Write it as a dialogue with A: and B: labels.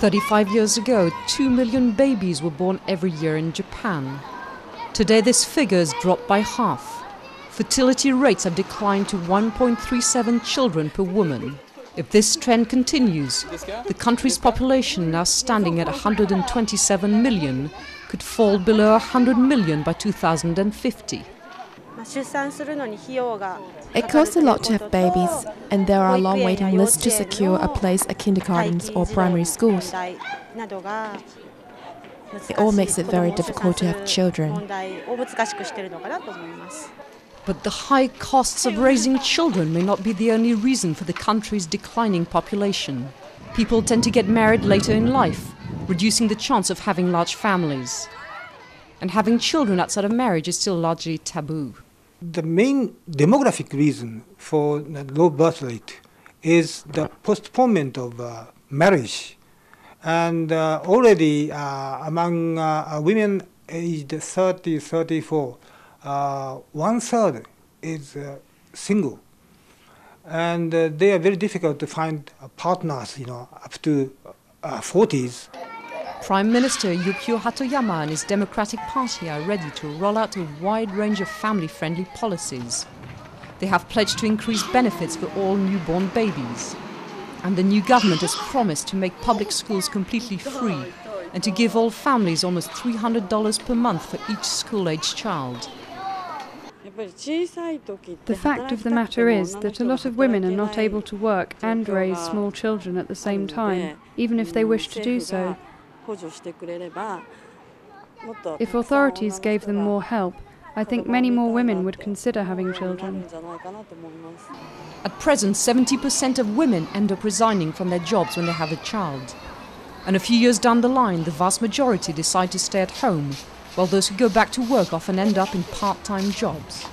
A: Thirty-five years ago, two million babies were born every year in Japan. Today, this figure has dropped by half. Fertility rates have declined to 1.37 children per woman. If this trend continues, the country's population, now standing at 127 million, could fall below 100 million by 2050.
B: It costs a lot to have babies, and there are long waiting lists to secure a place at kindergartens or primary schools. It all makes it very difficult to have children.
A: But the high costs of raising children may not be the only reason for the country's declining population. People tend to get married later in life, reducing the chance of having large families. And having children outside of marriage is still largely taboo.
C: The main demographic reason for the low birth rate is the postponement of uh, marriage. And uh, already uh, among uh, women aged 30, 34, uh, one third is uh, single. And they are very difficult to find partners, you know, up to 40s.
A: Prime Minister Yukio Hatoyama and his Democratic Party are ready to roll out a wide range of family friendly policies. They have pledged to increase benefits for all newborn babies. And the new government has promised to make public schools completely free and to give all families almost $300 per month for each school aged child.
D: The fact of the matter is that a lot of women are not able to work and raise small children at the same time, even if they wish to do so. If authorities gave them more help, I think many more women would consider having children.
A: At present, 70% of women end up resigning from their jobs when they have a child. And a few years down the line, the vast majority decide to stay at home, while those who go back to work often end up in part time jobs.